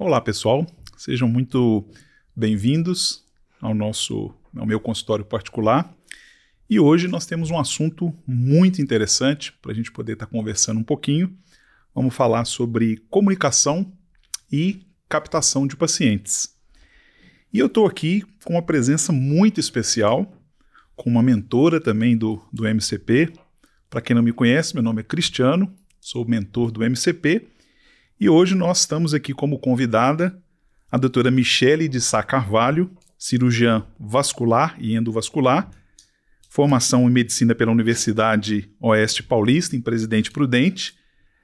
Olá, pessoal. Sejam muito bem-vindos ao nosso ao meu consultório particular. E hoje nós temos um assunto muito interessante para a gente poder estar tá conversando um pouquinho. Vamos falar sobre comunicação e captação de pacientes. E eu estou aqui com uma presença muito especial, com uma mentora também do, do MCP. Para quem não me conhece, meu nome é Cristiano, sou mentor do MCP e hoje nós estamos aqui como convidada a doutora Michele de Sá Carvalho, cirurgiã vascular e endovascular, formação em medicina pela Universidade Oeste Paulista, em Presidente Prudente,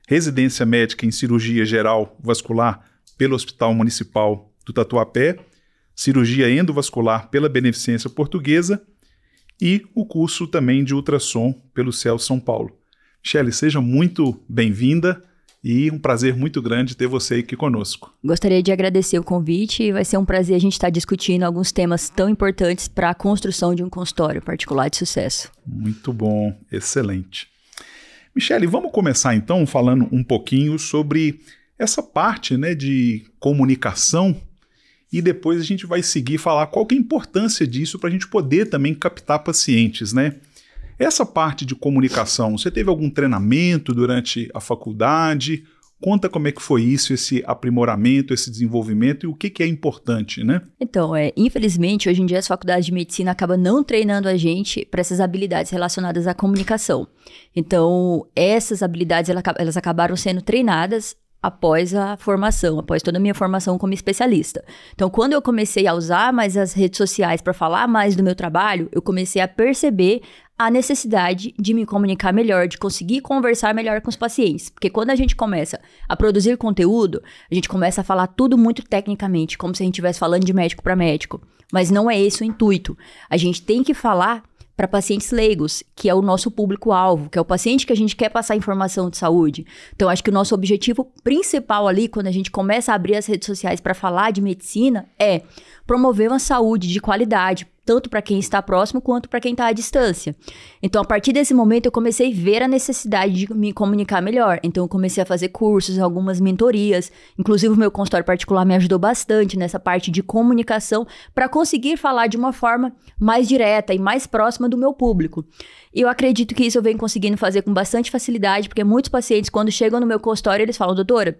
residência médica em cirurgia geral vascular pelo Hospital Municipal do Tatuapé, cirurgia endovascular pela Beneficência Portuguesa e o curso também de ultrassom pelo CEL São Paulo. Michele, seja muito bem-vinda e um prazer muito grande ter você aqui conosco. Gostaria de agradecer o convite e vai ser um prazer a gente estar discutindo alguns temas tão importantes para a construção de um consultório particular de sucesso. Muito bom, excelente. Michele, vamos começar então falando um pouquinho sobre essa parte né, de comunicação e depois a gente vai seguir falar qual que é a importância disso para a gente poder também captar pacientes, né? Essa parte de comunicação, você teve algum treinamento durante a faculdade? Conta como é que foi isso, esse aprimoramento, esse desenvolvimento e o que, que é importante, né? Então, é, infelizmente, hoje em dia as faculdades de medicina acabam não treinando a gente para essas habilidades relacionadas à comunicação. Então, essas habilidades elas, acabaram sendo treinadas após a formação, após toda a minha formação como especialista. Então, quando eu comecei a usar mais as redes sociais para falar mais do meu trabalho, eu comecei a perceber a necessidade de me comunicar melhor, de conseguir conversar melhor com os pacientes. Porque quando a gente começa a produzir conteúdo, a gente começa a falar tudo muito tecnicamente, como se a gente estivesse falando de médico para médico. Mas não é esse o intuito. A gente tem que falar para pacientes leigos, que é o nosso público-alvo, que é o paciente que a gente quer passar informação de saúde. Então, acho que o nosso objetivo principal ali, quando a gente começa a abrir as redes sociais para falar de medicina, é promover uma saúde de qualidade, tanto para quem está próximo quanto para quem está à distância. Então, a partir desse momento, eu comecei a ver a necessidade de me comunicar melhor. Então, eu comecei a fazer cursos, algumas mentorias. Inclusive, o meu consultório particular me ajudou bastante nessa parte de comunicação para conseguir falar de uma forma mais direta e mais próxima do meu público. E eu acredito que isso eu venho conseguindo fazer com bastante facilidade, porque muitos pacientes, quando chegam no meu consultório, eles falam, doutora,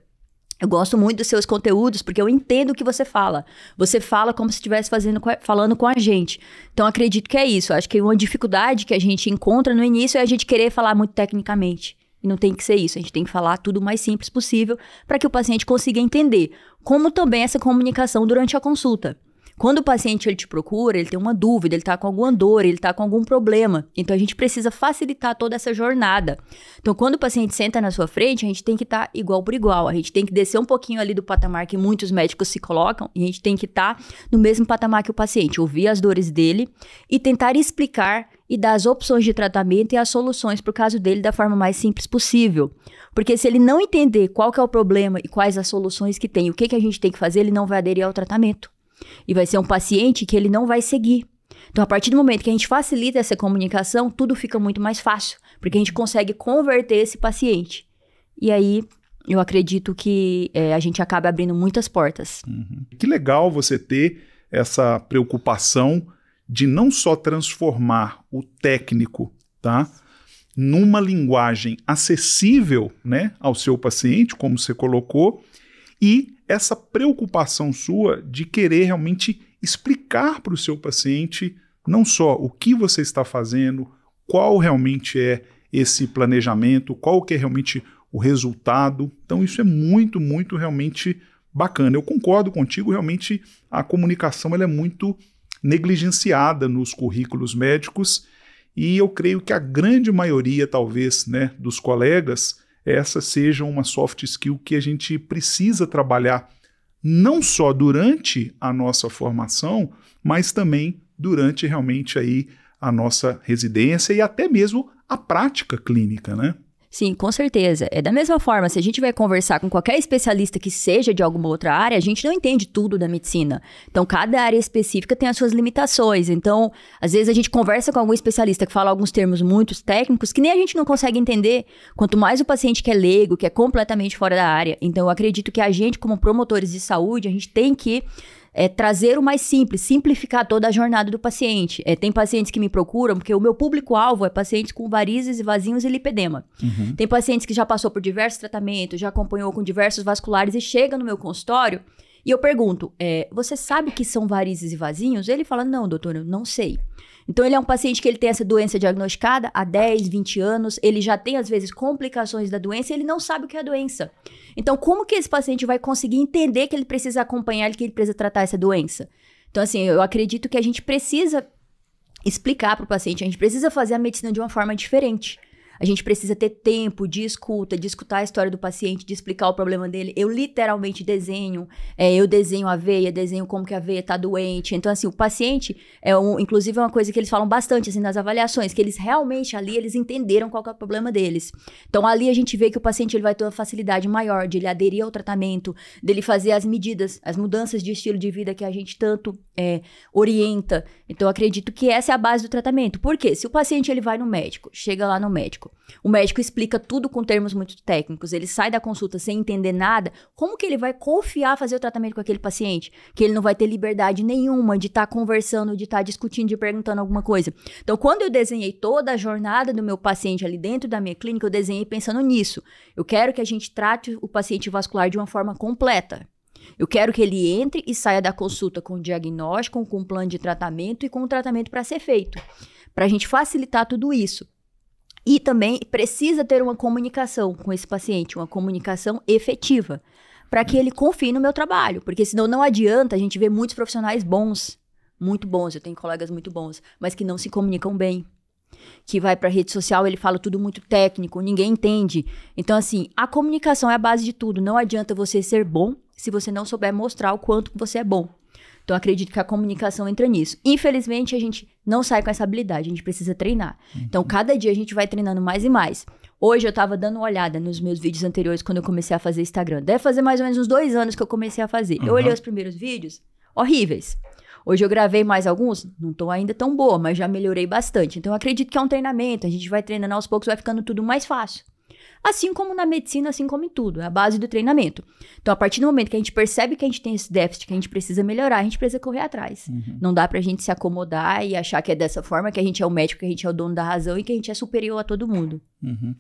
eu gosto muito dos seus conteúdos porque eu entendo o que você fala. Você fala como se estivesse fazendo, falando com a gente. Então acredito que é isso. Acho que uma dificuldade que a gente encontra no início é a gente querer falar muito tecnicamente. E não tem que ser isso. A gente tem que falar tudo o mais simples possível para que o paciente consiga entender. Como também essa comunicação durante a consulta. Quando o paciente ele te procura, ele tem uma dúvida, ele está com alguma dor, ele está com algum problema. Então a gente precisa facilitar toda essa jornada. Então quando o paciente senta na sua frente, a gente tem que estar tá igual por igual. A gente tem que descer um pouquinho ali do patamar que muitos médicos se colocam e a gente tem que estar tá no mesmo patamar que o paciente, ouvir as dores dele e tentar explicar e dar as opções de tratamento e as soluções para o caso dele da forma mais simples possível. Porque se ele não entender qual é o problema e quais as soluções que tem, o que, que a gente tem que fazer, ele não vai aderir ao tratamento. E vai ser um paciente que ele não vai seguir. Então, a partir do momento que a gente facilita essa comunicação, tudo fica muito mais fácil, porque a gente consegue converter esse paciente. E aí, eu acredito que é, a gente acaba abrindo muitas portas. Uhum. Que legal você ter essa preocupação de não só transformar o técnico, tá? Numa linguagem acessível, né, ao seu paciente, como você colocou, e essa preocupação sua de querer realmente explicar para o seu paciente não só o que você está fazendo, qual realmente é esse planejamento, qual que é realmente o resultado. Então isso é muito, muito realmente bacana. Eu concordo contigo, realmente a comunicação ela é muito negligenciada nos currículos médicos e eu creio que a grande maioria, talvez, né, dos colegas essa seja uma soft skill que a gente precisa trabalhar não só durante a nossa formação, mas também durante realmente aí a nossa residência e até mesmo a prática clínica, né? Sim, com certeza. É da mesma forma, se a gente vai conversar com qualquer especialista que seja de alguma outra área, a gente não entende tudo da medicina. Então, cada área específica tem as suas limitações. Então, às vezes a gente conversa com algum especialista que fala alguns termos muito técnicos que nem a gente não consegue entender. Quanto mais o paciente que é leigo, que é completamente fora da área. Então, eu acredito que a gente, como promotores de saúde, a gente tem que é trazer o mais simples, simplificar toda a jornada do paciente. É, tem pacientes que me procuram, porque o meu público-alvo é pacientes com varizes, vasinhos e lipedema. Uhum. Tem pacientes que já passou por diversos tratamentos, já acompanhou com diversos vasculares e chega no meu consultório e eu pergunto: é, você sabe que são varizes e vasinhos? Ele fala: não, doutor, eu não sei. Então, ele é um paciente que ele tem essa doença diagnosticada há 10, 20 anos, ele já tem, às vezes, complicações da doença e ele não sabe o que é a doença. Então, como que esse paciente vai conseguir entender que ele precisa acompanhar, que ele precisa tratar essa doença? Então, assim, eu acredito que a gente precisa explicar para o paciente, a gente precisa fazer a medicina de uma forma diferente. A gente precisa ter tempo de escuta, de escutar a história do paciente, de explicar o problema dele. Eu literalmente desenho, é, eu desenho a veia, desenho como que a veia tá doente. Então, assim, o paciente, é um, inclusive é uma coisa que eles falam bastante, assim, nas avaliações, que eles realmente ali, eles entenderam qual é o problema deles. Então, ali a gente vê que o paciente ele vai ter uma facilidade maior de ele aderir ao tratamento, dele fazer as medidas, as mudanças de estilo de vida que a gente tanto é, orienta. Então, acredito que essa é a base do tratamento. Por quê? Se o paciente ele vai no médico, chega lá no médico, médico. O médico explica tudo com termos muito técnicos, ele sai da consulta sem entender nada. Como que ele vai confiar fazer o tratamento com aquele paciente? Que ele não vai ter liberdade nenhuma de estar tá conversando, de estar tá discutindo, de perguntando alguma coisa. Então, quando eu desenhei toda a jornada do meu paciente ali dentro da minha clínica, eu desenhei pensando nisso. Eu quero que a gente trate o paciente vascular de uma forma completa. Eu quero que ele entre e saia da consulta com diagnóstico, com um plano de tratamento e com um tratamento para ser feito. Para a gente facilitar tudo isso. E também precisa ter uma comunicação com esse paciente, uma comunicação efetiva, para que ele confie no meu trabalho, porque senão não adianta a gente ver muitos profissionais bons, muito bons, eu tenho colegas muito bons, mas que não se comunicam bem. Que vai para rede social, ele fala tudo muito técnico, ninguém entende. Então assim, a comunicação é a base de tudo. Não adianta você ser bom se você não souber mostrar o quanto você é bom. Então, acredito que a comunicação entra nisso. Infelizmente, a gente não sai com essa habilidade, a gente precisa treinar. Uhum. Então, cada dia a gente vai treinando mais e mais. Hoje eu tava dando uma olhada nos meus vídeos anteriores quando eu comecei a fazer Instagram. Deve fazer mais ou menos uns dois anos que eu comecei a fazer. Uhum. Eu olhei os primeiros vídeos, horríveis. Hoje eu gravei mais alguns, não tô ainda tão boa, mas já melhorei bastante. Então acredito que é um treinamento, a gente vai treinando aos poucos, vai ficando tudo mais fácil. Assim como na medicina, assim como em tudo, é a base do treinamento. Então, a partir do momento que a gente percebe que a gente tem esse déficit, que a gente precisa melhorar, a gente precisa correr atrás. Uhum. Não dá pra gente se acomodar e achar que é dessa forma, que a gente é o médico, que a gente é o dono da razão e que a gente é superior a todo mundo. Uhum.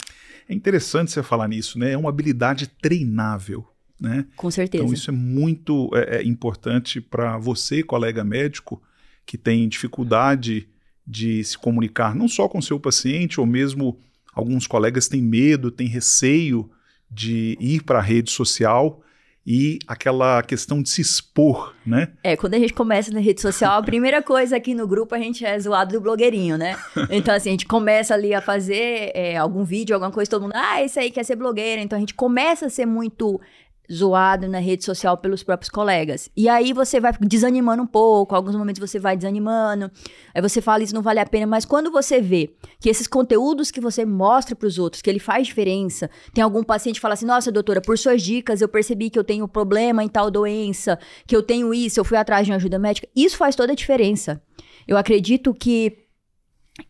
É interessante você falar nisso, né? É uma habilidade treinável. Né? Com certeza. Então, isso é muito é, é importante para você, colega médico, que tem dificuldade de se comunicar não só com seu paciente ou mesmo Alguns colegas têm medo, têm receio de ir para a rede social e aquela questão de se expor, né? É, quando a gente começa na rede social, a primeira coisa aqui no grupo a gente é zoado do blogueirinho, né? Então, assim, a gente começa ali a fazer é, algum vídeo, alguma coisa, todo mundo, ah, esse aí quer ser blogueira. Então, a gente começa a ser muito zoado na rede social pelos próprios colegas. E aí você vai desanimando um pouco, alguns momentos você vai desanimando, aí você fala isso não vale a pena, mas quando você vê que esses conteúdos que você mostra para os outros, que ele faz diferença, tem algum paciente que fala assim: "Nossa, doutora, por suas dicas eu percebi que eu tenho problema em tal doença, que eu tenho isso, eu fui atrás de uma ajuda médica". Isso faz toda a diferença. Eu acredito que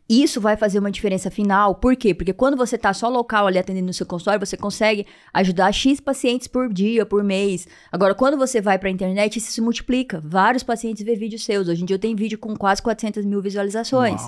isso vai fazer uma diferença final. Por quê? Porque quando você está só local ali atendendo no seu consultório, você consegue ajudar X pacientes por dia, por mês. Agora, quando você vai para a internet, isso se multiplica. Vários pacientes vê vídeos seus. Hoje em dia eu tenho vídeo com quase 400 mil visualizações.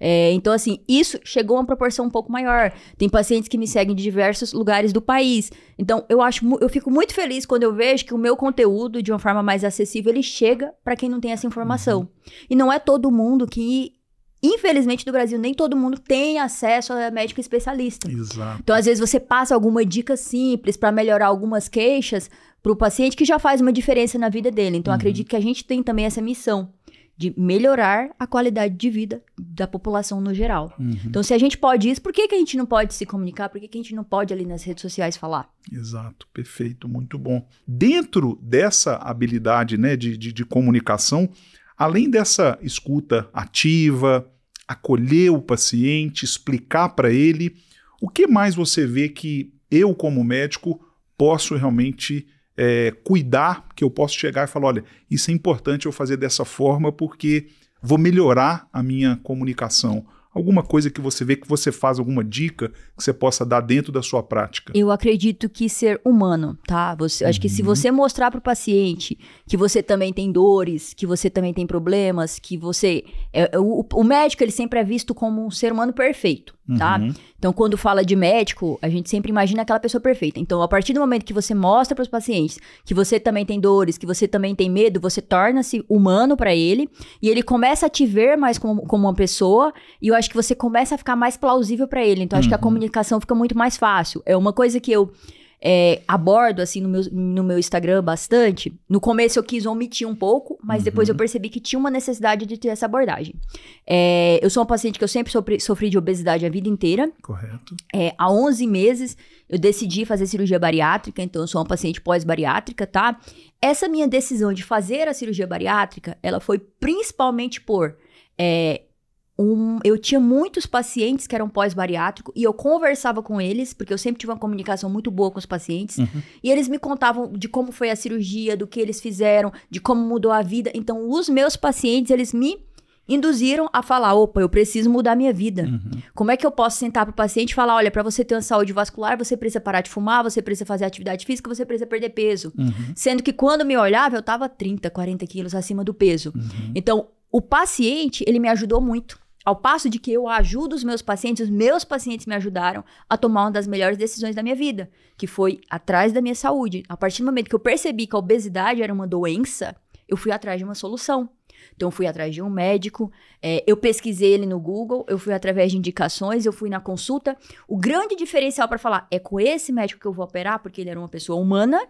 É, então, assim, isso chegou a uma proporção um pouco maior. Tem pacientes que me seguem de diversos lugares do país. Então, eu acho, eu fico muito feliz quando eu vejo que o meu conteúdo, de uma forma mais acessível, ele chega para quem não tem essa informação. Uhum. E não é todo mundo que Infelizmente, no Brasil, nem todo mundo tem acesso a médico especialista. Exato. Então, às vezes, você passa alguma dica simples para melhorar algumas queixas para o paciente que já faz uma diferença na vida dele. Então, uhum. acredito que a gente tem também essa missão de melhorar a qualidade de vida da população no geral. Uhum. Então, se a gente pode isso, por que, que a gente não pode se comunicar? Por que, que a gente não pode ali nas redes sociais falar? Exato, perfeito, muito bom. Dentro dessa habilidade né, de, de, de comunicação, Além dessa escuta ativa, acolher o paciente, explicar para ele, O que mais você vê que eu, como médico, posso realmente é, cuidar, que eu posso chegar e falar: olha, isso é importante eu fazer dessa forma porque vou melhorar a minha comunicação alguma coisa que você vê que você faz, alguma dica que você possa dar dentro da sua prática? Eu acredito que ser humano, tá? Você, uhum. Acho que se uhum. você mostrar para o paciente que você também tem dores, que você também tem problemas, que você. É, é o, o médico ele sempre é visto como um ser humano perfeito tá? Uhum. Então, quando fala de médico, a gente sempre imagina aquela pessoa perfeita. Então, a partir do momento que você mostra para os pacientes que você também tem dores, que você também tem medo, você torna-se humano para ele e ele começa a te ver mais como, como uma pessoa e eu acho que você começa a ficar mais plausível para ele. Então, acho uhum. que a uhum. comunicação fica muito mais fácil. É uma coisa que eu é, abordo assim no meu, no meu Instagram bastante. No começo eu quis omitir um pouco, mas uhum. depois eu uhum. percebi que tinha uma necessidade de ter essa abordagem. É, eu sou uma paciente que eu sempre sofri, sofri de obesidade a vida inteira. Correto. É, há 11 meses eu decidi fazer cirurgia bariátrica, então eu sou uma paciente pós-bariátrica, tá? Essa minha decisão de fazer a cirurgia bariátrica, ela foi principalmente por é, um, eu tinha muitos pacientes que eram pós-bariátrico e eu conversava com eles, porque eu sempre tive uma comunicação muito boa com os pacientes, uhum. e eles me contavam de como foi a cirurgia, do que eles fizeram, de como mudou a vida. Então, os meus pacientes, eles me induziram a falar: opa, eu preciso mudar minha vida. Uhum. Como é que eu posso sentar para o paciente e falar: olha, para você ter uma saúde vascular, você precisa parar de fumar, você precisa fazer atividade física, você precisa perder peso. Uhum. Sendo que quando me olhava, eu estava 30, 40 quilos acima do peso. Uhum. Então, o paciente, ele me ajudou muito. Ao passo de que eu ajudo os meus pacientes, os meus pacientes me ajudaram a tomar uma das melhores decisões da minha vida, que foi atrás da minha saúde. A partir do momento que eu percebi que a obesidade era uma doença, eu fui atrás de uma solução. Então, eu fui atrás de um médico, é, eu pesquisei ele no Google, eu fui através de indicações, eu fui na consulta. O grande diferencial para falar é com esse médico que eu vou operar, porque ele era uma pessoa humana,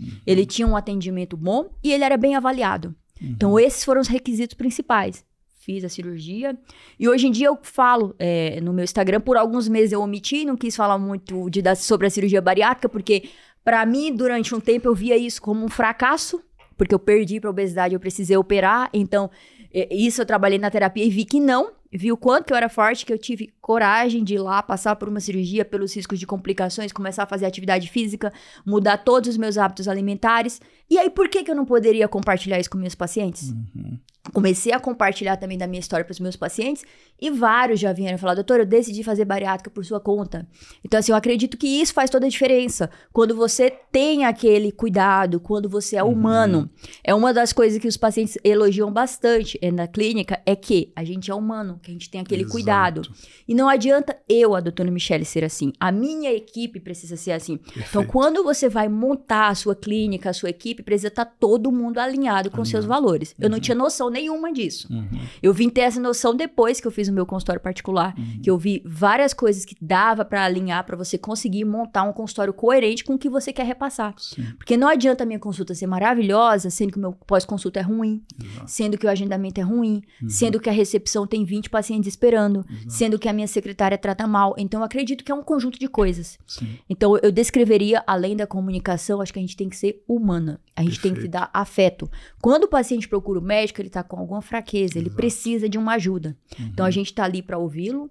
uhum. ele tinha um atendimento bom e ele era bem avaliado. Uhum. Então, esses foram os requisitos principais fiz a cirurgia. E hoje em dia eu falo é, no meu Instagram, por alguns meses eu omiti, não quis falar muito de, sobre a cirurgia bariátrica, porque para mim, durante um tempo, eu via isso como um fracasso, porque eu perdi para obesidade, eu precisei operar. Então, é, isso eu trabalhei na terapia e vi que não. Vi o quanto que eu era forte, que eu tive coragem de ir lá, passar por uma cirurgia, pelos riscos de complicações, começar a fazer atividade física, mudar todos os meus hábitos alimentares. E aí, por que, que eu não poderia compartilhar isso com meus pacientes? Uhum comecei a compartilhar também da minha história para os meus pacientes e vários já vieram falar, doutor, eu decidi fazer bariátrica por sua conta. Então, assim, eu acredito que isso faz toda a diferença. Quando você tem aquele cuidado, quando você é uhum. humano. Uhum. É uma das coisas que os pacientes elogiam bastante eh, na clínica, é que a gente é humano, que a gente tem aquele Exato. cuidado. E não adianta eu, a doutora Michelle, ser assim. A minha equipe precisa ser assim. Então, Perfeito. Então, quando você vai montar a sua clínica, a sua equipe, precisa estar tá todo mundo alinhado com alinhado. seus valores. Uhum. Eu não uhum. tinha noção nenhuma disso. Uhum. Eu vim ter essa noção depois que eu fiz o meu consultório particular, uhum. que eu vi várias coisas que dava para alinhar para você conseguir montar um consultório coerente com o que você quer repassar. Sim. Porque não adianta a minha consulta ser maravilhosa, sendo que o meu pós-consulta é ruim, Exato. sendo que o agendamento é ruim, uhum. sendo que a recepção tem 20 pacientes esperando, Exato. sendo que a minha secretária trata mal. Então, eu acredito que é um conjunto de coisas. Sim. Então, eu descreveria, além da comunicação, acho que a gente tem que ser humana. A gente Perfeito. tem que dar afeto. Quando o paciente procura o médico, ele está com alguma fraqueza, ele precisa de uma ajuda. Uhum. Então a gente está ali para ouvi-lo,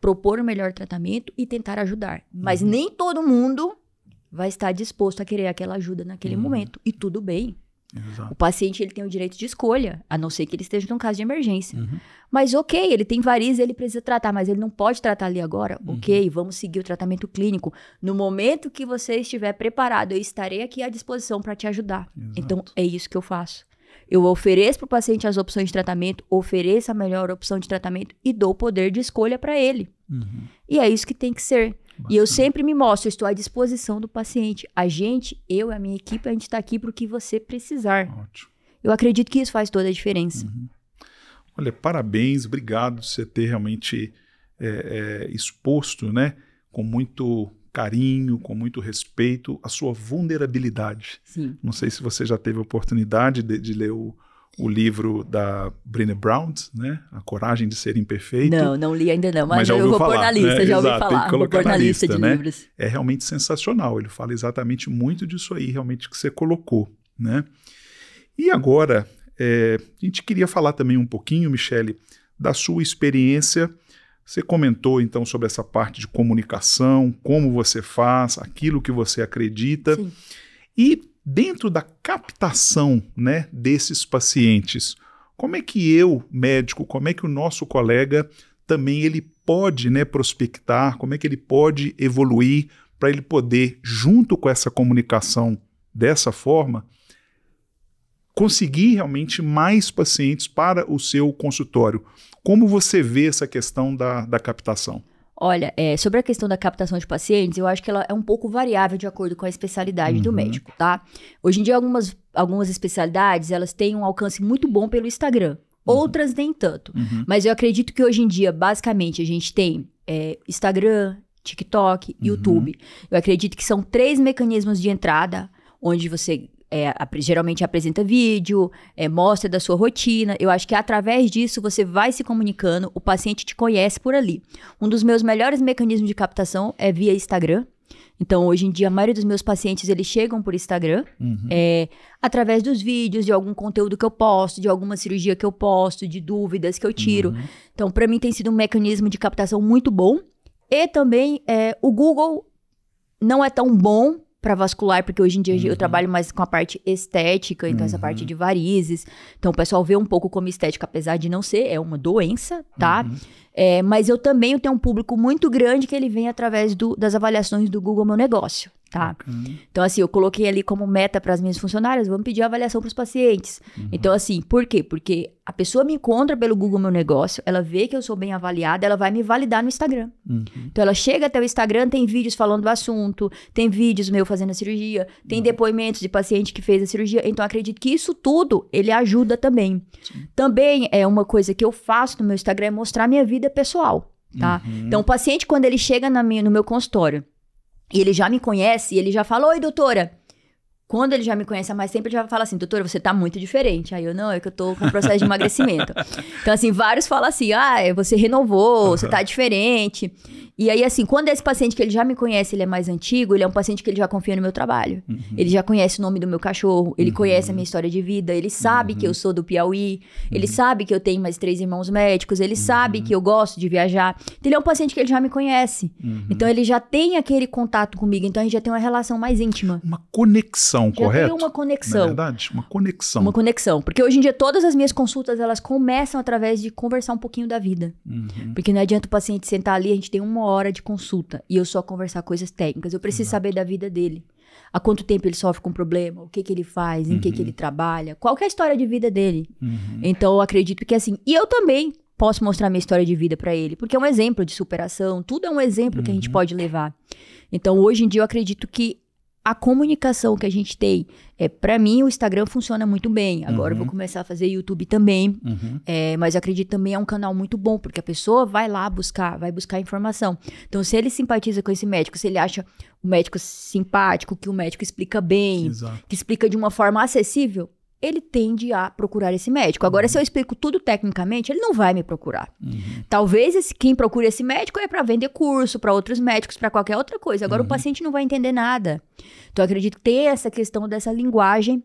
propor o melhor tratamento e tentar ajudar. Mas uhum. nem todo mundo vai estar disposto a querer aquela ajuda naquele uhum. momento. E tudo bem. Exato. O paciente ele tem o direito de escolha, a não ser que ele esteja num caso de emergência. Uhum. Mas ok, ele tem varizes, ele precisa tratar, mas ele não pode tratar ali agora. Uhum. Ok, vamos seguir o tratamento clínico. No momento que você estiver preparado, eu estarei aqui à disposição para te ajudar. Exato. Então é isso que eu faço. Eu ofereço para o paciente as opções de tratamento, ofereço a melhor opção de tratamento e dou poder de escolha para ele. Uhum. E é isso que tem que ser. Bastante. E eu sempre me mostro, estou à disposição do paciente. A gente, eu e a minha equipe, a gente está aqui para o que você precisar. Ótimo. Eu acredito que isso faz toda a diferença. Uhum. Olha, parabéns, obrigado por você ter realmente é, é, exposto, né, com muito carinho, com muito respeito, a sua vulnerabilidade. Sim. Não sei se você já teve a oportunidade de, de ler o, o livro da Brené Brown, né? A Coragem de Ser Imperfeito. Não, não li ainda não, mas, mas já eu vou falar, pôr na lista, né? já ouvi Exato, falar. Vou pôr na, lista, de né? livros. É realmente sensacional, ele fala exatamente muito disso aí, realmente, que você colocou, né? E agora, é, a gente queria falar também um pouquinho, Michele, da sua experiência Você comentou então sobre essa parte de comunicação, como você faz, aquilo que você acredita. Sim. E dentro da captação né, desses pacientes, como é que eu, médico, como é que o nosso colega também ele pode né, prospectar, como é que ele pode evoluir para ele poder, junto com essa comunicação dessa forma, conseguir realmente mais pacientes para o seu consultório. Como você vê essa questão da, da captação? Olha, é, sobre a questão da captação de pacientes, eu acho que ela é um pouco variável de acordo com a especialidade Uhum. do médico, tá? Hoje em dia, algumas, algumas especialidades, elas têm um alcance muito bom pelo Instagram. Outras nem tanto. Uhum. Mas eu acredito que hoje em dia, basicamente, a gente tem é, Instagram, TikTok, Uhum. YouTube. Eu acredito que são três mecanismos de entrada, onde você é, geralmente apresenta vídeo, é, mostra da sua rotina. Eu acho que através disso você vai se comunicando, o paciente te conhece por ali. Um dos meus melhores mecanismos de captação é via Instagram. Então, hoje em dia, a maioria dos meus pacientes, eles chegam por Instagram, Uhum. é, através dos vídeos, de algum conteúdo que eu posto, de alguma cirurgia que eu posto, de dúvidas que eu tiro. Uhum. Então, para mim tem sido um mecanismo de captação muito bom. E também é, o Google não é tão bom para vascular, porque hoje em dia eu Uhum. trabalho mais com a parte estética, então essa Uhum. parte de varizes. Então o pessoal vê um pouco como estética, apesar de não ser, é uma doença, tá? Uhum. É, mas eu também tenho um público muito grande que ele vem através do- das avaliações do Google Meu Negócio, tá? Bacana. Então, assim, eu coloquei ali como meta para as minhas funcionárias, vamos pedir avaliação para os pacientes. Então, assim, por quê? Porque a pessoa me encontra pelo Google Meu Negócio, ela vê que eu sou bem avaliada, ela vai me validar no Instagram. Uhum. Então, ela chega até o Instagram, tem vídeos falando do assunto, tem vídeos meu fazendo a cirurgia, tem depoimentos de paciente que fez a cirurgia. Então, acredito que isso tudo, ele ajuda também. Também é uma coisa que eu faço no meu Instagram, é mostrar minha vida pessoal, tá? Uhum. Então, o paciente, quando ele chega na minha, no meu consultório, e ele já me conhece, e ele já fala, oi, doutora. Quando ele já me conhece há mais tempo, ele já fala assim, doutora, você tá muito diferente. Aí eu, não, é que eu tô com processo de emagrecimento. Então, assim, vários falam assim, ah, é, você renovou, você tá diferente. E aí, assim, quando esse paciente que ele já me conhece, ele é mais antigo, ele é um paciente que ele já confia no meu trabalho. Uhum. Ele já conhece o nome do meu cachorro, ele conhece a minha história de vida, ele sabe que eu sou do Piauí, ele sabe que eu tenho mais três irmãos médicos, ele sabe que eu gosto de viajar. Então, ele é um paciente que ele já me conhece. Uhum. Então, ele já tem aquele contato comigo, então a gente já tem uma relação mais íntima. Uma conexão, Já correto? tem uma Na conexão. verdade, uma conexão. Uma conexão. Porque hoje em dia todas as minhas consultas, elas começam através de conversar um pouquinho da vida. Uhum. Porque não adianta o paciente sentar ali, a gente tem uma hora de consulta e eu só conversar coisas técnicas. Eu preciso saber da vida dele. Há quanto tempo ele sofre com problema, o que que ele faz, em que que ele trabalha, qual que é a história de vida dele. Uhum. Então eu acredito que assim, e eu também posso mostrar minha história de vida pra ele, porque é um exemplo de superação, tudo é um exemplo que a gente pode levar. Então hoje em dia eu acredito que a comunicação que a gente tem, é, para mim o Instagram funciona muito bem. Agora eu vou começar a fazer YouTube também. Uhum. É, mas acredito também é um canal muito bom, porque a pessoa vai lá buscar, vai buscar informação. Então, se ele simpatiza com esse médico, se ele acha o médico simpático, que o médico explica bem, Exato. que explica de uma forma acessível, ele tende a procurar esse médico. Agora, se eu explico tudo tecnicamente, ele não vai me procurar. Uhum. Talvez esse, quem procura esse médico é para vender curso, para outros médicos, para qualquer outra coisa. Agora, o paciente não vai entender nada. Então, eu acredito que ter essa questão dessa linguagem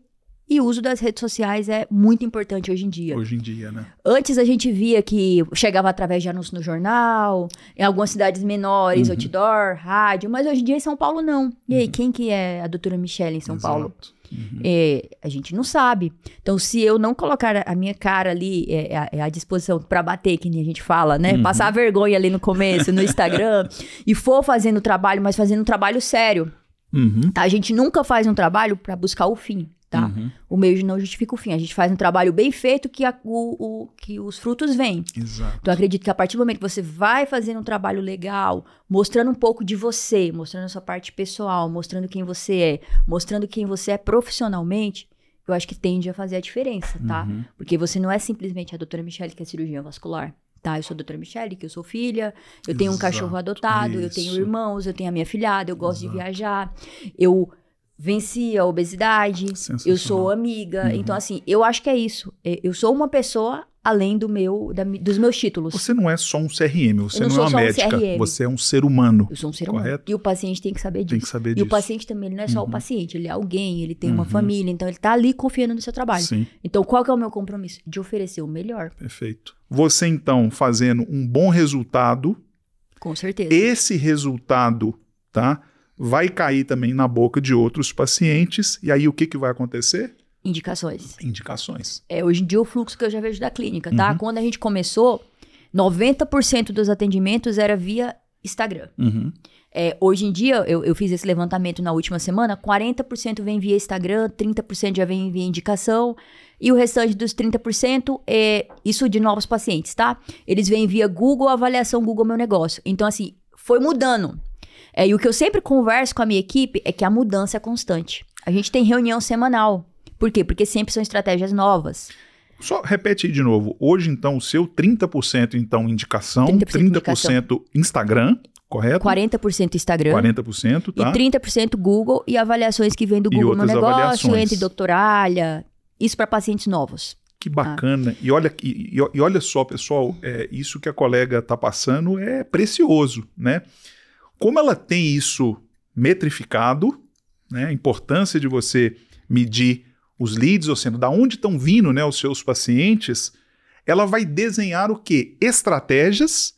e o uso das redes sociais é muito importante hoje em dia. Hoje em dia, né? Antes a gente via que chegava através de anúncio no jornal, em algumas cidades menores, Uhum. outdoor, rádio, mas hoje em dia em São Paulo não. E aí, quem que é a doutora Michelle em São Paulo? Exato. Uhum. É, a gente não sabe. Então, se eu não colocar a- minha cara ali é, é, à disposição para bater, que nem a gente fala, né? Uhum. Passar vergonha ali no começo, no Instagram, e for fazendo trabalho, mas fazendo um trabalho sério, Uhum. tá? A gente nunca faz um trabalho para buscar o fim, tá? Uhum. O meio não justifica o fim. A gente faz um trabalho bem feito que, a- o, o- que os frutos vêm. Exato. Então, eu acredito que a partir do momento que você vai fazendo um trabalho legal, mostrando um pouco de você, mostrando a sua parte pessoal, mostrando quem você é, mostrando quem você é profissionalmente, eu acho que tende a fazer a diferença, tá? Uhum. Porque você não é simplesmente a doutora Michelle que é cirurgiã vascular. Tá, eu sou a doutora Michelle, que eu sou filha, eu tenho um Exato, cachorro adotado, eu tenho isso. irmãos, eu tenho a minha filhada, eu gosto Exato. de viajar, eu venci a obesidade, eu sou amiga. Uhum. Então, assim, eu acho que é isso. É, Eu sou uma pessoa além do meu, da, dos meus títulos. Você não é só um CRM, você Eu não não, é uma um médica, CRM. você é um ser humano. Eu sou um ser humano. Correto. E o paciente tem que saber disso. Tem que saber E disso. o paciente também ele não é só Uhum. o paciente, ele é alguém, ele tem uma Uhum. família, então ele tá ali confiando no seu trabalho. Sim, Então, qual que é o meu compromisso? De oferecer o melhor, perfeito. Você então fazendo um bom resultado, com certeza. esse resultado, tá? Vai cair também na boca de outros pacientes e aí o que que vai acontecer? Indicações. Indicações. É hoje em dia o fluxo que eu já vejo da clínica, tá? Uhum. Quando a gente começou, 90% dos atendimentos era via Instagram. Uhum. É, hoje em dia, eu, eu fiz esse levantamento na última semana, 40% vem via Instagram, 30% já vem via indicação, e o restante dos 30% é isso de novos pacientes, tá? Eles vêm via Google, avaliação Google Meu Negócio. Então, assim, foi mudando. É, e o que eu sempre converso com a minha equipe é que a mudança é constante. A gente tem reunião semanal. Por quê? Porque sempre são estratégias novas. Só repete aí de novo. Hoje, então, o seu 30% então indicação, 30% 30%, indicação. Instagram, correto? 40% Instagram. 40%, tá? E 30% Google e avaliações que vêm do Google outras Negócio, avaliações. entre doutoralha. Isso para pacientes novos. Que bacana. E, olha, e- e olha só, pessoal, é, isso que a colega está passando é precioso, né? Como ela tem isso metrificado, né? A importância de você medir os leads, ou seja, da onde estão vindo né, os seus pacientes, ela vai desenhar o quê? Estratégias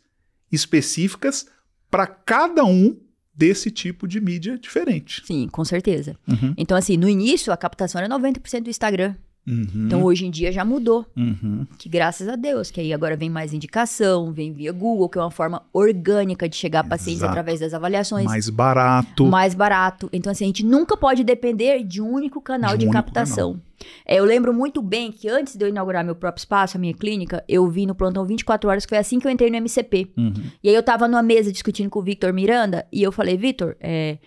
específicas para cada um desse tipo de mídia diferente. Sim, com certeza. Uhum. Então, assim, no início a captação era 90% do Instagram. Uhum. Então, hoje em dia já mudou. Uhum. Que graças a Deus, que aí agora vem mais indicação, vem via Google, que é uma forma orgânica de chegar a pacientes através das avaliações. mais barato. mais barato. Então, assim, a gente nunca pode depender de um único canal De de, único captação. É, eu lembro muito bem que antes de eu inaugurar meu próprio espaço, a minha clínica, eu vi no plantão 24 horas, que foi assim que eu entrei no MCP. Uhum. E aí eu tava numa mesa discutindo com o Victor Miranda, e eu falei, Victor, é,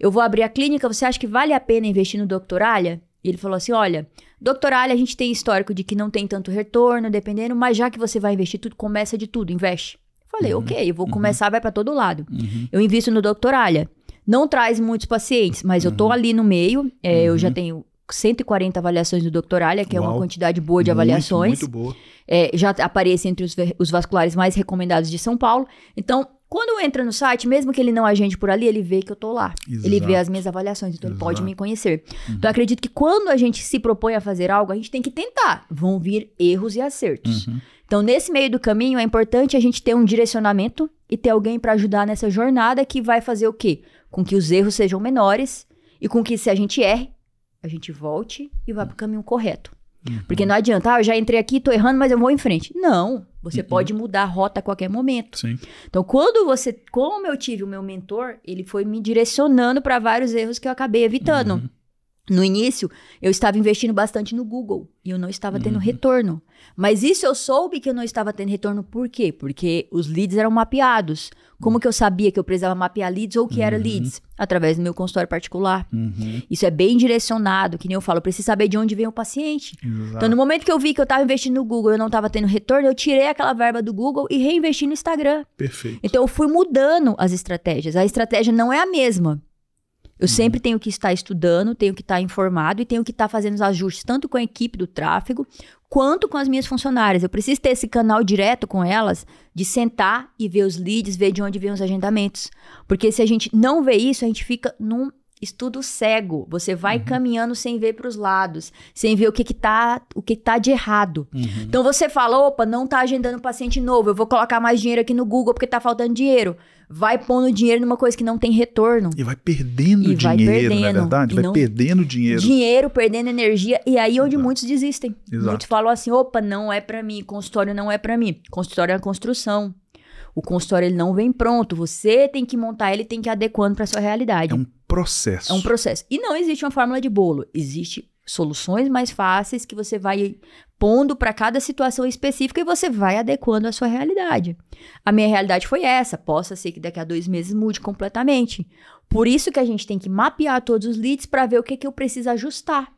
eu vou abrir a clínica, você acha que vale a pena investir no Doctoralha? E ele falou assim, olha, Doctoralha a gente tem histórico de que não tem tanto retorno, dependendo, mas já que você vai investir tudo, começa de tudo, investe. Falei, ok, eu vou começar, vai pra todo lado. Uhum. Eu invisto no Doctoralha. Não traz muitos pacientes, mas eu tô Uhum. ali no meio. é, Eu já tenho 140 avaliações do Doctoralha, que é Uau. uma quantidade boa de Muito, avaliações. Muito, boa. É, já aparece entre os, os vasculares mais recomendados de São Paulo. Então, quando entra no site, mesmo que ele não agende por ali, ele vê que eu tô lá. Ele vê Exato. as minhas avaliações, então ele pode Exato. me conhecer. Então, eu acredito que quando a gente se propõe a fazer algo, a gente tem que tentar. Vão vir erros e acertos. Uhum. Então, nesse meio do caminho, é importante a gente ter um direcionamento e ter alguém para ajudar nessa jornada que vai fazer o quê? Com que os erros sejam menores e com que, se a gente erre, a gente volte e vá para o caminho correto. Uhum. Porque não adianta, ah, eu já entrei aqui, tô errando, mas eu vou em frente. Não, você Uhum. pode mudar a rota a qualquer momento. Sim. Então, quando você, como eu tive o meu mentor, ele foi me direcionando para vários erros que eu acabei evitando. Uhum. No início, eu estava investindo bastante no Google e eu não estava tendo Uhum. retorno. Mas isso eu soube que eu não estava tendo retorno por quê? Porque os leads eram mapeados. Como que eu sabia que eu precisava mapear leads ou que era Uhum. leads? Através do meu consultório particular. Uhum. Isso é bem direcionado, que nem eu falo, eu preciso saber de onde vem o paciente. Exato. Então, no momento que eu vi que eu estava investindo no Google e eu não estava tendo retorno, eu tirei aquela verba do Google e reinvesti no Instagram. Perfeito. Então, eu fui mudando as estratégias. A estratégia não é a mesma. Eu sempre tenho que estar estudando, tenho que estar informado e tenho que estar fazendo os ajustes tanto com a equipe do tráfego quanto com as minhas funcionárias. Eu preciso ter esse canal direto com elas de sentar e ver os leads, ver de onde vêm os agendamentos. Porque se a gente não vê isso, a gente fica num estudo cego. Você vai caminhando sem ver para os lados, sem ver o que que tá, o que que tá de errado. Uhum. Então você fala, opa, não tá agendando paciente novo, eu vou colocar mais dinheiro aqui no Google porque tá faltando dinheiro. Vai pondo dinheiro numa coisa que não tem retorno. E vai perdendo E vai dinheiro, não é perdendo. verdade? Vai não- perdendo dinheiro. Dinheiro, perdendo energia, e aí onde Exato. muitos desistem. Exato. Muitos falam assim, opa, não é pra mim, consultório não é pra mim. Consultório é uma construção. O consultório ele não vem pronto, você tem que montar ele, tem que ir adequando pra sua realidade. É um processo. É um processo. E não existe uma fórmula de bolo. Existe soluções mais fáceis que você vai pondo para cada situação específica e você vai adequando à sua realidade. A minha realidade foi essa. Possa ser que daqui a dois meses mude completamente. Por isso que a gente tem que mapear todos os leads para ver o que, que eu preciso ajustar.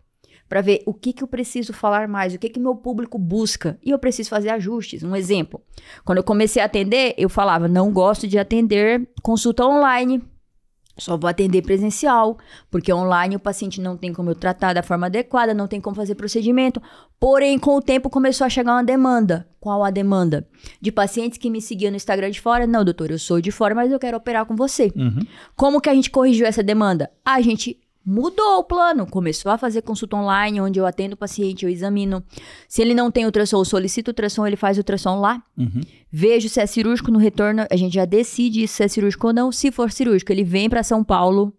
Para ver o que, que eu preciso falar mais, o que, que meu público busca. E eu preciso fazer ajustes. Um exemplo. Quando eu comecei a atender, eu falava, não gosto de atender consulta online. Só vou atender presencial, porque online o paciente não tem como eu tratar da forma adequada, não tem como fazer procedimento. Porém, com o tempo começou a chegar uma demanda. Qual a demanda? De pacientes que me seguiam no Instagram de fora. Não, doutor, eu sou de fora, mas eu quero operar com você. Uhum. Como que a gente corrigiu essa demanda? A gente mudou o plano, começou a fazer consulta online, onde eu atendo o paciente, eu examino. Se ele não tem ultrassom, eu solicito ultrassom, ele faz ultrassom lá. Uhum. Vejo se é cirúrgico no retorno, a gente já decide se é cirúrgico ou não. Se for cirúrgico, ele vem para São Paulo,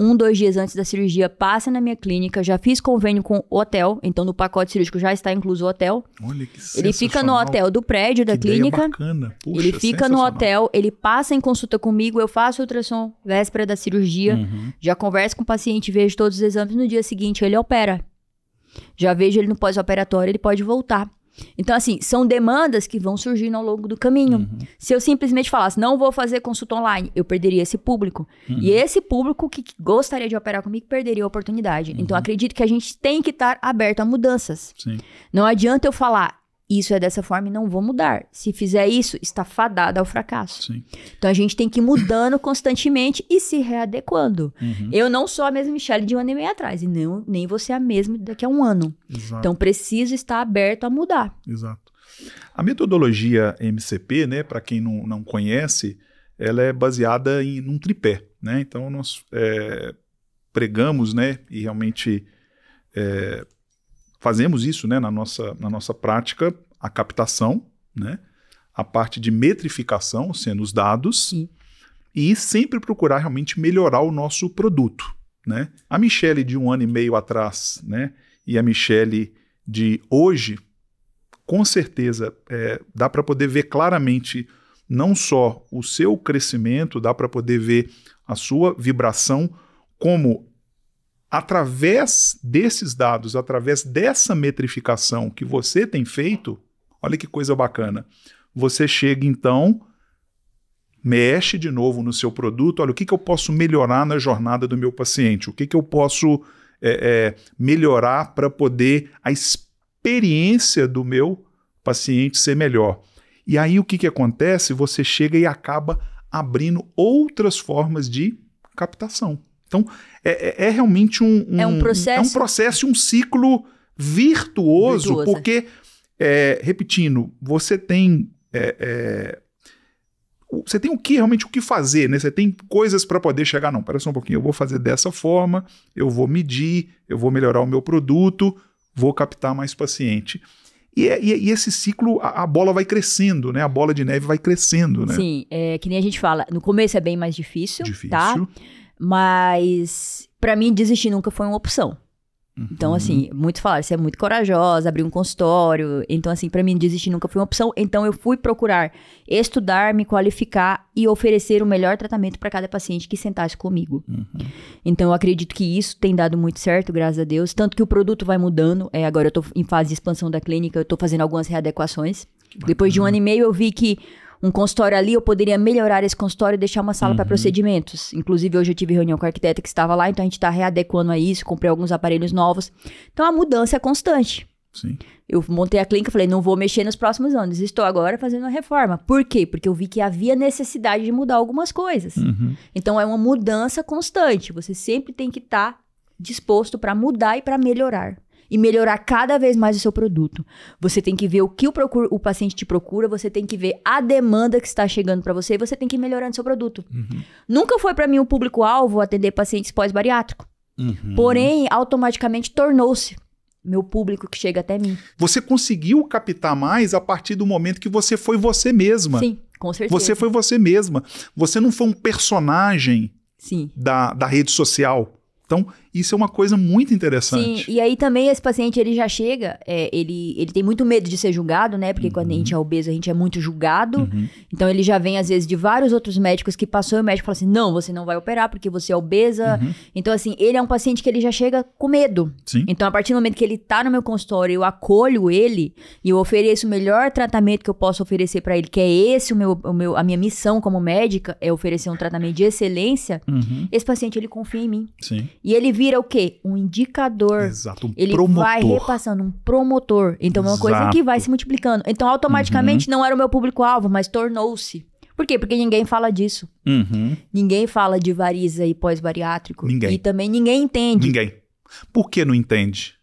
um, dois dias antes da cirurgia, passa na minha clínica, já fiz convênio com o hotel, então no pacote cirúrgico já está incluso o hotel. Olha que Ele fica no hotel do prédio da Que clínica. bacana. Puxa, ele fica no hotel, ele passa em consulta comigo, eu faço ultrassom véspera da cirurgia, Uhum. já converso com o paciente, vejo todos os exames, no dia seguinte ele opera. Já vejo ele no pós-operatório, ele pode voltar. Então, assim, são demandas que vão surgindo ao longo do caminho. Uhum. Se eu simplesmente falasse, não vou fazer consulta online, eu perderia esse público. Uhum. E esse público que gostaria de operar comigo perderia a oportunidade. Uhum. Então, acredito que a gente tem que estar aberto a mudanças. Sim. Não adianta eu falar, isso é dessa forma e não vou mudar. Se fizer isso, está fadada ao fracasso. Sim. Então a gente tem que ir mudando constantemente e se readequando. Uhum. Eu não sou a mesma Michelle de um ano e meio atrás, e não, nem você é a mesma daqui a um ano. Exato. Então preciso estar aberto a mudar. Exato. A metodologia MCP, né, para quem não, não conhece, ela é baseada em um tripé, né? Então nós é, pregamos, né, e realmente é, fazemos isso, né, na nossa, na nossa prática, a captação, né, a parte de metrificação, sendo os dados, Sim. e sempre procurar realmente melhorar o nosso produto, né? A Michelle de um ano e meio atrás, né, e a Michelle de hoje, com certeza é, dá para poder ver claramente não só o seu crescimento, dá para poder ver a sua vibração, como através desses dados, através dessa metrificação que você tem feito, olha que coisa bacana. Você chega então, mexe de novo no seu produto, olha o que, que eu posso melhorar na jornada do meu paciente, o que, que eu posso é, é, melhorar para poder a experiência do meu paciente ser melhor. E aí o que, que acontece? Você chega e acaba abrindo outras formas de captação. Então, é, é- é realmente um, É um processo. É um processo, um ciclo virtuoso, Virtuoso. porque, é, repetindo, você tem. é, é, você tem o que realmente o que fazer, né? Você tem coisas para poder chegar. Não, pera só um pouquinho, eu vou fazer dessa forma, eu vou medir, eu vou melhorar o meu produto, vou captar mais paciente. E, e e esse ciclo, a, a bola vai crescendo, né? A bola de neve vai crescendo, né? Sim, é, que nem a gente fala, no começo é bem mais difícil, Difícil. tá? Mas pra mim desistir nunca foi uma opção. Então, Uhum. assim, muitos falaram, você é muito corajosa, abrir um consultório. Então, assim, pra mim desistir nunca foi uma opção. Então, eu fui procurar estudar, me qualificar e oferecer o melhor tratamento para cada paciente que sentasse comigo. Uhum. Então, eu acredito que isso tem dado muito certo, graças a Deus. Tanto que o produto vai mudando. É, agora eu tô em fase de expansão da clínica, eu tô fazendo algumas readequações. Depois de um ano e meio, eu vi que um consultório ali, eu poderia melhorar esse consultório e deixar uma sala para procedimentos. Inclusive, hoje eu tive reunião com a arquiteta que estava lá, então a gente está readequando a isso, comprei alguns aparelhos novos. Então, a mudança é constante. Sim. Eu montei a clínica e falei, não vou mexer nos próximos anos. Estou agora fazendo uma reforma. Por quê? Porque eu vi que havia necessidade de mudar algumas coisas. Uhum. Então, é uma mudança constante. Você sempre tem que estar disposto para mudar e para melhorar. E melhorar cada vez mais o seu produto. Você tem que ver o que o, procura- o paciente te procura, você tem que ver a demanda que está chegando para você e você tem que ir melhorando seu produto. Uhum. Nunca foi para mim o público-alvo atender pacientes pós-bariátrico. Uhum. Porém, automaticamente tornou-se meu público que chega até mim. Você conseguiu captar mais a partir do momento que você foi você mesma. Sim, com certeza. Você foi você mesma. Você não foi um personagem Sim. da, da rede social. Então, isso é uma coisa muito Sim, interessante. e aí também esse paciente, ele já chega, é, ele, ele tem muito medo de ser julgado, né? Porque quando a gente é obeso, a gente é muito julgado. Uhum. Então ele já vem, às vezes, de vários outros médicos que passou e o médico fala assim, não, você não vai operar porque você é obesa. Uhum. Então, assim, ele é um paciente que ele já chega com medo. Sim. Então, a partir do momento que ele tá no meu consultório, eu acolho ele e eu ofereço o melhor tratamento que eu posso oferecer pra ele, que é esse o meu, o meu, a minha missão como médica, é oferecer um tratamento de excelência, Uhum. esse paciente, ele confia em mim. Sim. E ele vira o quê? Um indicador. Exato. Um Ele promotor. vai repassando, um promotor. Então, é uma coisa Exato. que vai se multiplicando. Então, automaticamente, não era o meu público-alvo, mas tornou-se. Por quê? Porque ninguém fala disso. Uhum. Ninguém fala de varizes aí pós-bariátrico. Ninguém. E também ninguém entende. Ninguém. Por que não entende?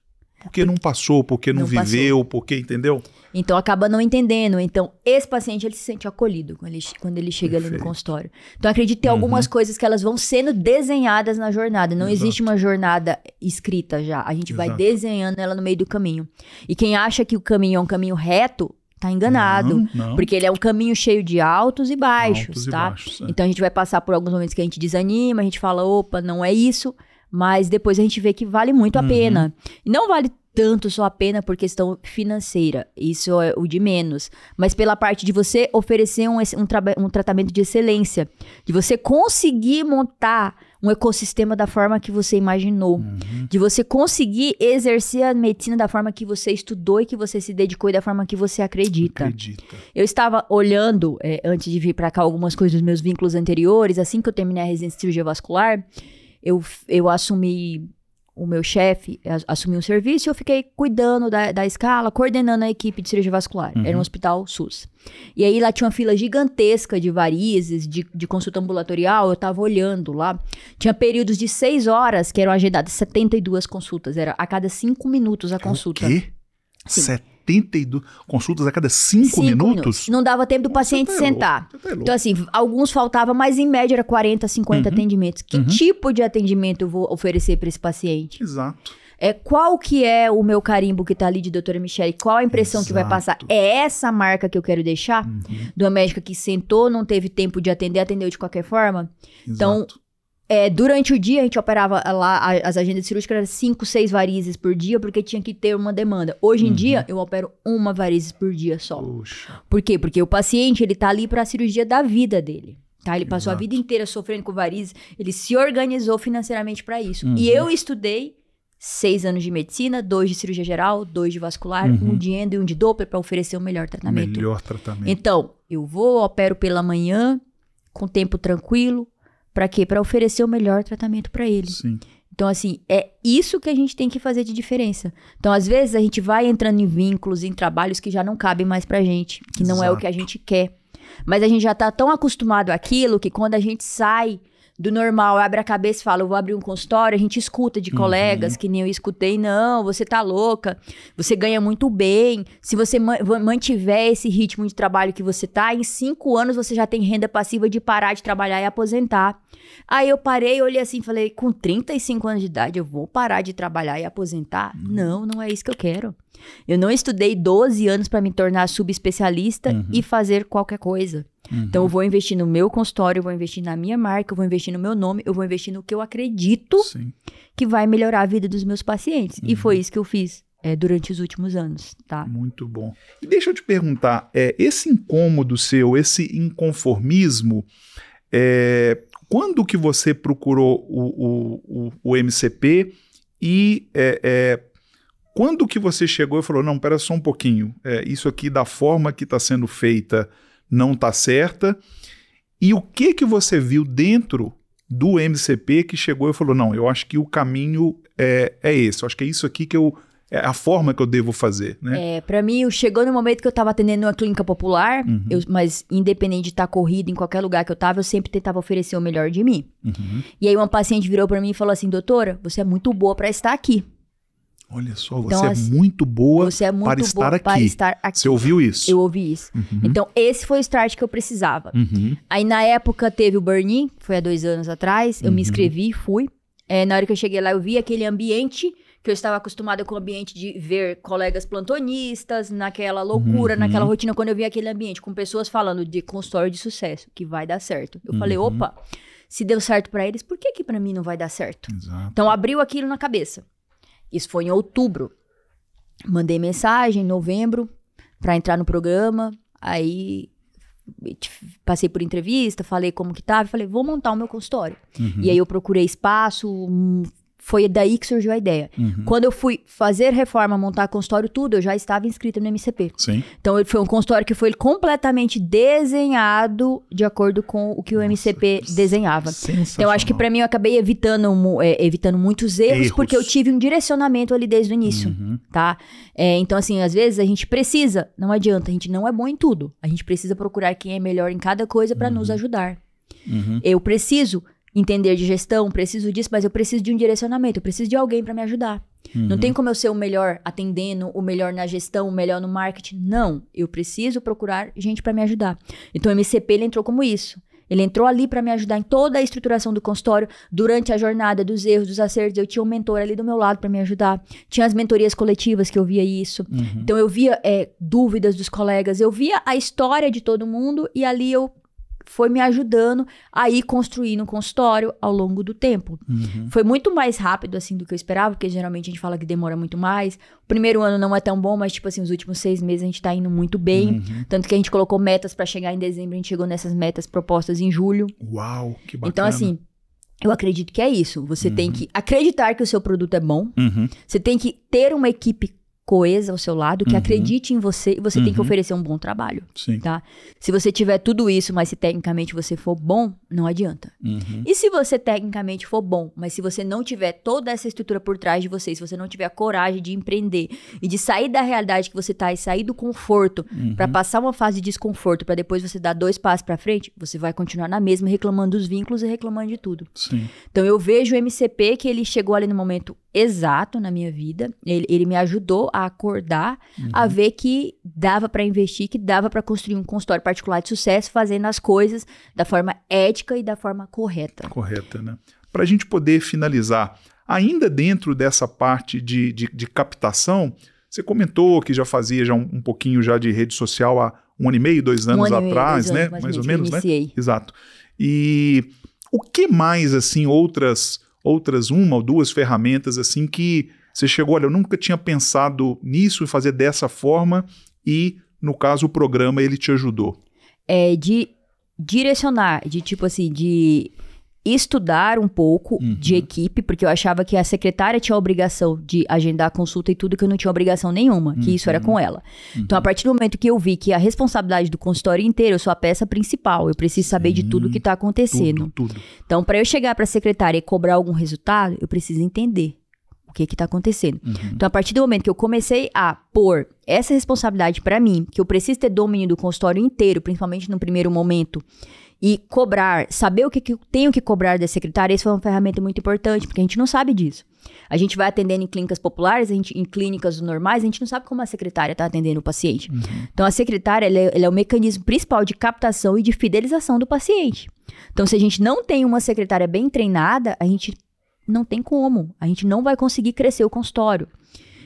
Porque não passou, porque não, Não passou. viveu, porque, entendeu? Então acaba não entendendo. Então, esse paciente ele se sente acolhido quando ele, quando ele chega ali Perfeito. no consultório. Então, acredito que tem algumas coisas que elas vão sendo desenhadas na jornada. Não Exato. existe uma jornada escrita já. A gente vai Exato. desenhando ela no meio do caminho. E quem acha que o caminho é um caminho reto, tá enganado. Não, não. Porque ele é um caminho cheio de altos e baixos, Altos e tá? baixos, é. Então a gente vai passar por alguns momentos que a gente desanima, a gente fala, opa, não é isso, mas depois a gente vê que vale muito a Uhum. pena. E não vale tanto só a pena por questão financeira, isso é o de menos, mas pela parte de você oferecer um, um, traba- um tratamento de excelência, de você conseguir montar um ecossistema da forma que você imaginou, Uhum. de você conseguir exercer a medicina da forma que você estudou e que você se dedicou e da forma que você acredita. Acredita. Eu estava olhando, é, antes de vir para cá, algumas coisas dos meus vínculos anteriores. Assim que eu terminei a residência de cirurgia vascular, eu, eu assumi o meu chefe, a- assumi um serviço e eu fiquei cuidando da, da escala, coordenando a equipe de cirurgia vascular. Era um hospital SUS. E aí lá tinha uma fila gigantesca de varizes, de, de consulta ambulatorial. Eu tava olhando lá. Tinha períodos de seis horas que eram agendadas 72 consultas. Era a cada cinco minutos a consulta. O quê? Sim. 72 consultas a cada 5 Cinco minutos? Não dava tempo do paciente tá louco, sentar. tá louco. Então, assim, alguns faltava, mas em média era 40, 50 Uhum. atendimentos. Que Uhum. tipo de atendimento eu vou oferecer para esse paciente? Exato. É qual que é o meu carimbo que tá ali de doutora Michele? Qual a impressão que vai passar? Exato. É essa marca que eu quero deixar? Uhum. De uma médica que sentou, não teve tempo de atender, atendeu de qualquer forma? Então, Exato. É, durante o dia, a gente operava lá, a- as agendas cirúrgicas eram 5, 6 varizes por dia, porque tinha que ter uma demanda. Hoje em Uhum. dia, eu opero uma varize por dia só. Poxa. Por quê? Porque o paciente, ele tá ali para a cirurgia da vida dele. Tá? Ele passou a Exato. vida inteira sofrendo com varizes, ele se organizou financeiramente para isso. Uhum. E eu estudei seis anos de medicina, dois de cirurgia geral, dois de vascular, Uhum. um de endo e um de Doppler para oferecer o melhor tratamento. Melhor tratamento. Então, eu vou, opero pela manhã, com tempo tranquilo, para quê? Para oferecer o melhor tratamento para ele. Sim. Então, assim, é isso que a gente tem que fazer de diferença. Então, às vezes, a gente vai entrando em vínculos, em trabalhos que já não cabem mais pra gente, que não é o Exato. que a gente quer. Mas a gente já tá tão acostumado àquilo que quando a gente sai do normal, abre a cabeça e fala, eu vou abrir um consultório, a gente escuta de Uhum. colegas que nem eu escutei, não, você tá louca, você ganha muito bem, se você mantiver esse ritmo de trabalho que você tá, em cinco anos você já tem renda passiva de parar de trabalhar e aposentar. Aí eu parei, olhei assim e falei, com 35 anos de idade eu vou parar de trabalhar e aposentar? Não, não é isso que eu quero. Eu não estudei 12 anos para me tornar subespecialista Uhum. e fazer qualquer coisa. Uhum. Então eu vou investir no meu consultório, eu vou investir na minha marca, eu vou investir no meu nome, eu vou investir no que eu acredito Sim. que vai melhorar a vida dos meus pacientes. E Uhum. foi isso que eu fiz é, durante os últimos anos, tá? Muito bom. E deixa eu te perguntar, é, esse incômodo seu, esse inconformismo, é, quando que você procurou o, o, o, o MCP e é, é, quando que você chegou e falou, não, pera só um pouquinho, é, isso aqui da forma que está sendo feita não está certa, e o que que você viu dentro do MCP que chegou e falou, não, eu acho que o caminho é, é esse, eu acho que é isso aqui que eu, é a forma que eu devo fazer, né? É, para mim, chegou no momento que eu tava atendendo uma clínica popular, Uhum. eu- mas independente de estar corrido em qualquer lugar que eu tava, eu sempre tentava oferecer o melhor de mim. Uhum. E aí uma paciente virou pra mim e falou assim: "Doutora, você é muito boa pra estar aqui. Olha só, você Então, é assim, muito boa Você é muito para estar boa aqui. para estar aqui." Você ouviu isso? Eu ouvi isso. Uhum. Então, esse foi o start que eu precisava. Uhum. Aí, na época, teve o Burn-In, foi há dois anos atrás. Eu Uhum. me inscrevi, fui. É, na hora que eu cheguei lá, eu vi aquele ambiente que eu estava acostumada com o ambiente de ver colegas plantonistas, naquela loucura, Uhum. naquela rotina. Quando eu vi aquele ambiente com pessoas falando de consultório de sucesso, que vai dar certo. Eu falei, Uhum. opa, se deu certo pra eles, por que que pra mim não vai dar certo? Exato. Então abriu aquilo na cabeça. Isso foi em outubro. Mandei mensagem em novembro pra entrar no programa. Aí passei por entrevista, falei como que tava, falei, vou montar o meu consultório. Uhum. E aí eu procurei espaço, hum, foi daí que surgiu a ideia. Uhum. Quando eu fui fazer reforma, montar consultório, tudo, eu já estava inscrita no MCP. Sim. Então, ele foi um consultório que foi completamente desenhado de acordo com o que o Nossa, MCP desenhava. Então, eu acho que para mim eu acabei evitando, é, evitando muitos erros, Erros. porque eu tive um direcionamento ali desde o início, Uhum. tá? É, então, assim, às vezes a gente precisa, não adianta, a gente não é bom em tudo. A gente precisa procurar quem é melhor em cada coisa para nos ajudar. Uhum. Eu preciso entender de gestão, preciso disso, mas eu preciso de um direcionamento, eu preciso de alguém para me ajudar. Não Uhum. tem como eu ser o melhor atendendo, o melhor na gestão, o melhor no marketing. Não, eu preciso procurar gente para me ajudar. Então o MCP ele entrou como isso. Ele entrou ali para me ajudar em toda a estruturação do consultório, durante a jornada dos erros, dos acertos. Eu tinha um mentor ali do meu lado para me ajudar. Tinha as mentorias coletivas que eu via isso. Uhum. Então eu via é, dúvidas dos colegas, eu via a história de todo mundo e ali eu foi me ajudando a ir construindo um consultório ao longo do tempo. Uhum. Foi muito mais rápido, assim, do que eu esperava, porque geralmente a gente fala que demora muito mais. O primeiro ano não é tão bom, mas, tipo assim, os últimos seis meses a gente tá indo muito bem. Uhum. Tanto que a gente colocou metas pra chegar em dezembro, a gente chegou nessas metas propostas em julho. Uau, que bacana. Então, assim, eu acredito que é isso. Você tem que acreditar que o seu produto é bom, Uhum. você tem que ter uma equipe coesa ao seu lado, que Uhum. acredite em você e você tem que Uhum. oferecer um bom trabalho, Sim. tá? Se você tiver tudo isso, mas se tecnicamente você for bom, não adianta. Uhum. E se você tecnicamente for bom, mas se você não tiver toda essa estrutura por trás de você, se você não tiver a coragem de empreender e de sair da realidade que você tá e sair do conforto Uhum. pra passar uma fase de desconforto pra depois você dar dois passos pra frente, você vai continuar na mesma reclamando dos vínculos e reclamando de tudo. Sim. Então eu vejo o MCP que ele chegou ali no momento exato na minha vida. Ele, ele me ajudou a acordar, a ver que dava pra investir, que dava pra construir um consultório particular de sucesso, fazendo as coisas da forma ética e da forma correta. Correta, né? Para a gente poder finalizar, ainda dentro dessa parte de, de, de captação, você comentou que já fazia já um, um pouquinho já de rede social há um ano e meio, dois anos um e meio, atrás, dois né? anos, mais ou menos, né? Exato. E o que mais, assim, outras, outras uma ou duas ferramentas, assim, que você chegou, olha, eu nunca tinha pensado nisso e fazer dessa forma e, no caso, o programa, ele te ajudou. É de direcionar, de tipo assim, de estudar um pouco Uhum. de equipe, porque eu achava que a secretária tinha a obrigação de agendar a consulta e tudo, que eu não tinha obrigação nenhuma, que isso era Uhum. com ela. Então, a partir do momento que eu vi que a responsabilidade do consultório inteiro, eu sou a peça principal, eu preciso saber de tudo que tá acontecendo. Tudo, tudo. Então, para eu chegar para a secretária e cobrar algum resultado, eu preciso entender o que que tá acontecendo. Uhum. Então, a partir do momento que eu comecei a pôr essa responsabilidade para mim, que eu preciso ter domínio do consultório inteiro, principalmente no primeiro momento, e cobrar, saber o que, que eu tenho que cobrar da secretária, isso foi uma ferramenta muito importante, porque a gente não sabe disso. A gente vai atendendo em clínicas populares, a gente, em clínicas normais, a gente não sabe como a secretária está atendendo o paciente. Então, a secretária ela é, ela é o mecanismo principal de captação e de fidelização do paciente. Então, se a gente não tem uma secretária bem treinada, a gente não tem como. A gente não vai conseguir crescer o consultório.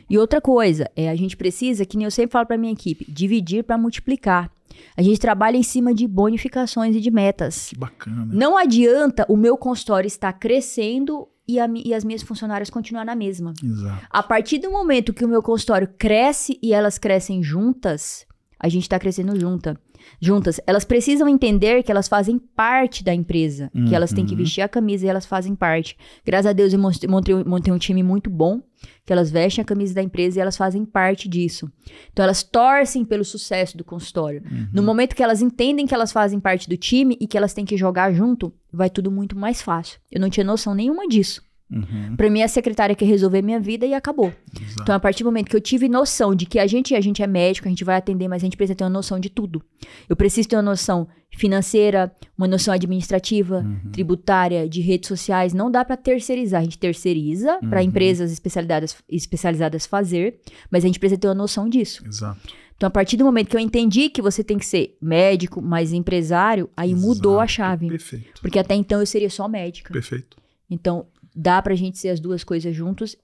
E outra coisa, é a gente precisa, que nem eu sempre falo para minha equipe, dividir para multiplicar. A gente trabalha em cima de bonificações e de metas. Que bacana. Não adianta o meu consultório estar crescendo e, a e as minhas funcionárias continuar na mesma. Exato. A partir do momento que o meu consultório cresce e elas crescem juntas, a gente está crescendo junta. Juntas. Elas precisam entender que elas fazem parte da empresa. Que elas têm que Uhum. vestir a camisa e elas fazem parte. Graças a Deus eu montei, montei um time muito bom. Que elas vestem a camisa da empresa e elas fazem parte disso. Então elas torcem pelo sucesso do consultório. Uhum. No momento que elas entendem que elas fazem parte do time e que elas têm que jogar junto, vai tudo muito mais fácil. Eu não tinha noção nenhuma disso. Uhum. Pra mim, a secretária quer resolver minha vida e acabou. Exato. Então, a partir do momento que eu tive noção de que a gente, a gente é médico, a gente vai atender, mas a gente precisa ter uma noção de tudo. Eu preciso ter uma noção financeira, uma noção administrativa, Uhum. tributária, de redes sociais. Não dá pra terceirizar. A gente terceiriza pra Uhum. empresas especializadas, especializadas fazer, mas a gente precisa ter uma noção disso. Exato. Então, a partir do momento que eu entendi que você tem que ser médico, mas empresário, aí mudou a Exato. chave. Perfeito. Porque até então eu seria só médica. Perfeito. Então, dá pra gente ser as duas coisas juntos,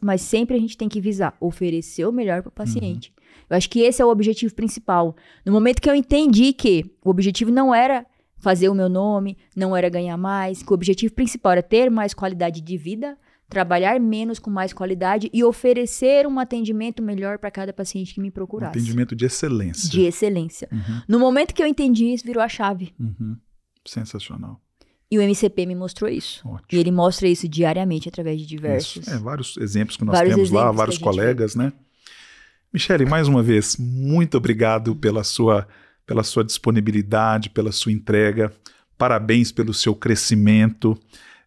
mas sempre a gente tem que visar oferecer o melhor pro paciente. Eu acho que esse é o objetivo principal. No momento que eu entendi que o objetivo não era fazer o meu nome, não era ganhar mais, que o objetivo principal era ter mais qualidade de vida, trabalhar menos com mais qualidade e oferecer um atendimento melhor para cada paciente que me Um procurasse. atendimento de excelência. de excelência. Uhum. No momento que eu entendi isso, virou a chave. Uhum. Sensacional. E o MCP me mostrou isso. Ótimo. E ele mostra isso diariamente através de diversos. É, vários exemplos que nós Vários temos lá, vários colegas, né? Michele, mais uma vez, muito obrigado pela sua, pela sua disponibilidade, pela sua entrega. Parabéns pelo seu crescimento.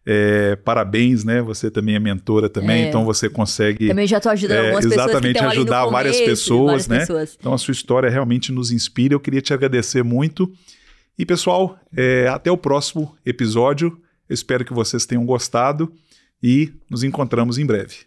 É, parabéns, né? Você também é mentora também, É. então você consegue Também já tô ajudando É, algumas pessoas exatamente, ajudar várias começo, pessoas, várias né? pessoas. Então a sua história realmente nos inspira. Eu queria te agradecer muito. E pessoal, é, até o próximo episódio. Espero que vocês tenham gostado e nos encontramos em breve.